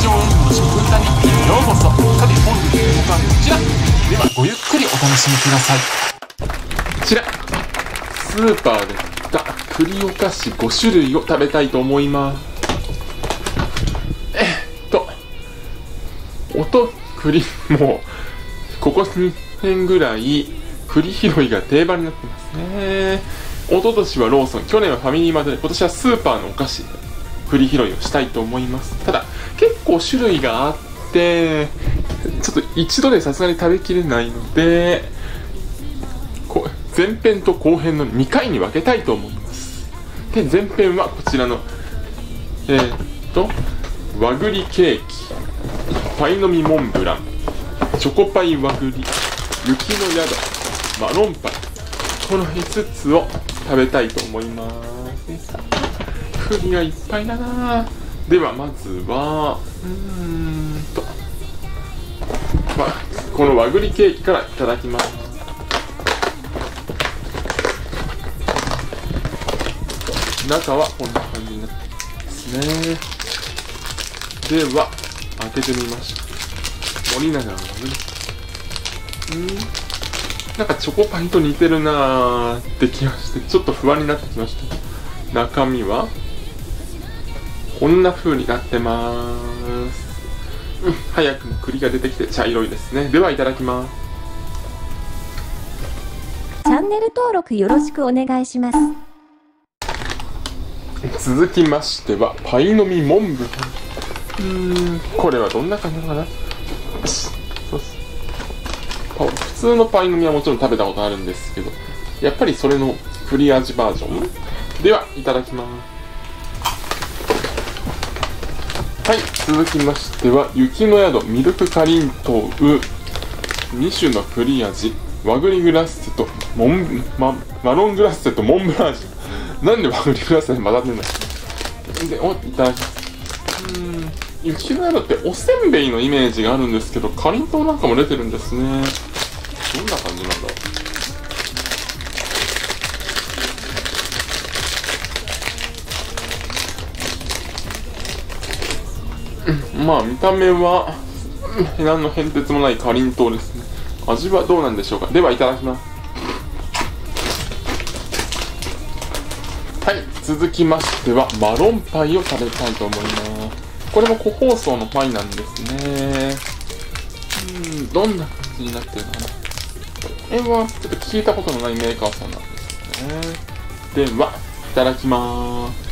上園の食歌日記へようこそさて本日の動画はこちらではごゆっくりお楽しみください。こちら。スーパーで買った栗お菓子5種類を食べたいと思います。えっと。音栗もうここ2年ぐらい栗拾いが定番になってますね。一昨年はローソン。去年はファミリーマートで今年はスーパーのお菓子栗拾いをしたいと思います。ただ結構種類があってちょっと一度でさすがに食べきれないので前編と後編の2回に分けたいと思います。で前編はこちらのえー、っと和栗ケーキパイの実モンブランチョコパイ和栗雪の宿マロンパイこの5つを食べたいと思います。栗がいっぱいだなではまずはうんと、まあ、この和栗ケーキからいただきます。中はこんな感じになってますね。では開けてみましょう森永の和栗。うん。なんかチョコパイと似てるなーって気がしてちょっと不安になってきました。中身は？こんな風になってます。うん早くも栗が出てきて茶色いですね。ではいただきます。チャンネル登録よろしくお願いします。続きましてはパイの実モンブラン。うーんこれはどんな感じなのかな普通のパイの実はもちろん食べたことあるんですけどやっぱりそれの栗味バージョン？ではいただきますはい続きましては雪の宿ミルクかりんとう2種の栗味。和栗グラッセとモンママロングラッセとモンブラン味。なんで和栗グラッセに混ざってんだでおいただきます。うーん雪の宿っておせんべいのイメージがあるんですけどかりんとうなんかも出てるんですね。どんな感じなんまあ見た目は何の変哲もないかりんとうですね。味はどうなんでしょうか？ではいただきます。はい続きましてはマロンパイを食べたいと思います。これも個包装のパイなんですね。うんどんな感じになってるのかな？これはちょっと聞いたことのないメーカーさんなんですね。ではいただきます。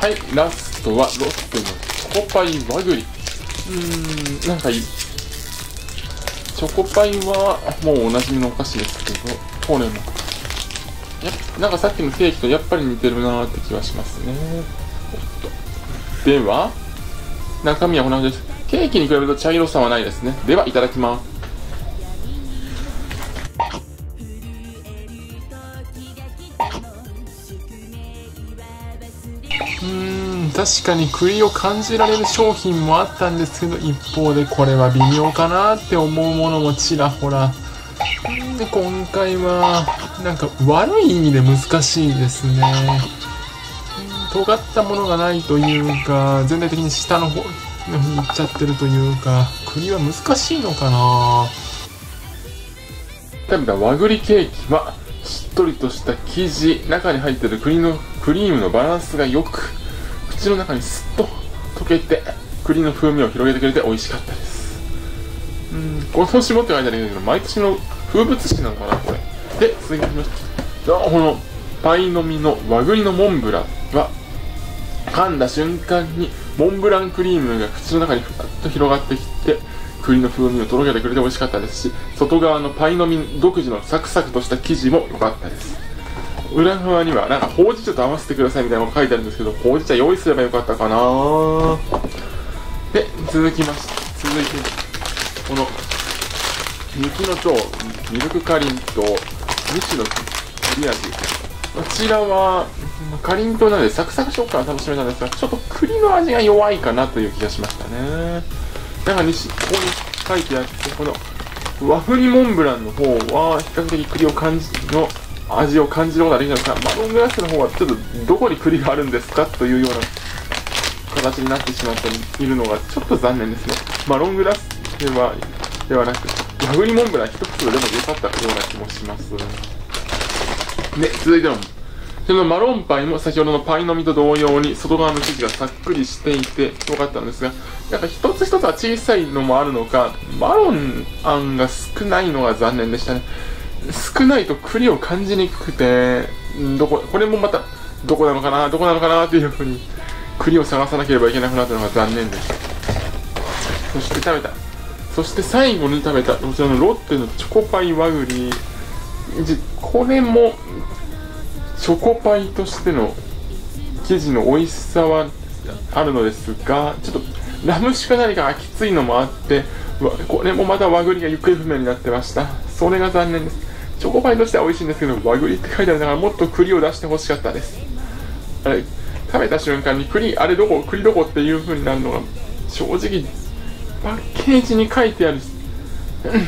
はいラストはロッテのチョコパイ和栗うーんなんかいい。チョコパイはもうおなじみのお菓子ですけどこれも。やなんかさっきのケーキとやっぱり似てるなーって気はしますね。では中身はこんな感じです。ケーキに比べると茶色さはないですね。ではいただきます。確かに栗を感じられる商品もあったんですけど一方でこれは微妙かなって思うものもちらほら。で今回はなんか悪い意味で難しいですね。尖ったものがないというか全体的に下の方に行っちゃってるというか栗は難しいのかな。食べた和栗ケーキはしっとりとした生地中に入ってる栗のクリームのバランスがよく口の中にスッと溶けて栗の風味を広げてくれて美味しかったです。うん。この年もって書いてあるけど毎年の風物詩なのかなこれで続きましてこのパイの実の和栗のモンブランは噛んだ瞬間にモンブランクリームが口の中にふわっと広がってきて栗の風味をとろけてくれて美味しかったですし外側のパイの実独自のサクサクとした生地も良かったです。裏側にはなんかほうじ茶と合わせてくださいみたいなのが書いてあるんですけどほうじ茶用意すればよかったかな。で続きまして続いてこの雪の塔ミルクかりんとう2種の栗味。こちらはかりんとうなのでサクサク食感を楽しめたんですがちょっと栗の味が弱いかなという気がしましたね。なんか西ここに書いてあってこの和風モンブランの方は比較的栗を感じの味を感じることができるのですがマロングラスの方はちょっとどこに栗があるんですかというような形になってしまっているのがちょっと残念ですね。まあ、ロングラスでは、ではなく、和栗モンブラン一袋でも良かったような気もします。で、続いての、そのマロンパイも先ほどのパイの実と同様に外側の生地がさっくりしていて良かったんですが、やっぱ一つ一つは小さいのもあるのか、マロンあんが少ないのが残念でしたね。少ないと栗を感じにくくて、どこ、これもまた、どこなのかな、どこなのかなというふうに、栗を探さなければいけなくなったのが残念でした。そして食べた。そして最後に食べた、こちらのロッテのチョコパイ和栗。これも、チョコパイとしての生地の美味しさはあるのですが、ちょっとラム酒か何かがきついのもあって、これもまた和栗が行方不明になってました。それが残念です。チョコパイとしては美味しいんですけど、和栗って書いてあるからもっと栗を出してほしかったです。あれ、食べた瞬間に栗、あれどこ、栗どこっていう風になるのが、正直、パッケージに書いてある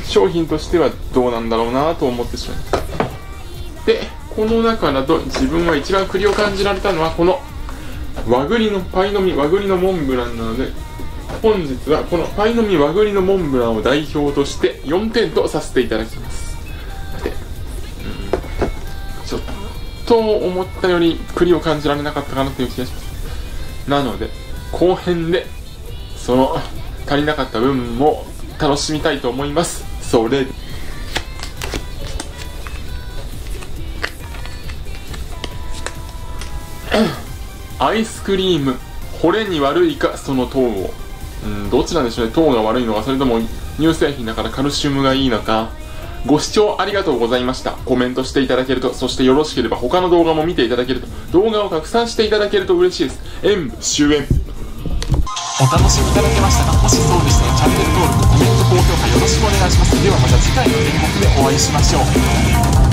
商品としてはどうなんだろうなと思ってしまいます。で、この中だと自分は一番栗を感じられたのはこの和栗のパイの実和栗のモンブランなので本日はこのパイの実和栗のモンブランを代表として4点とさせていただきます。さて、うんちょっと思ったより栗を感じられなかったかなという気がします。なので後編でその足りなかった分も楽しみたいと思います。それ アイスクリーム惚れに悪いかその糖を。うん。どちらでしょうね糖が悪いのかそれとも乳製品だからカルシウムがいいのか。ご視聴ありがとうございました。コメントしていただけるとそしてよろしければ他の動画も見ていただけると。動画を拡散していただけると嬉しいです。演武終演。お楽しみいただけましたか？もしそうでしたらチャンネル登録コメント高評価よろしくお願いします。ではまた次回の演目でお会いしましょう。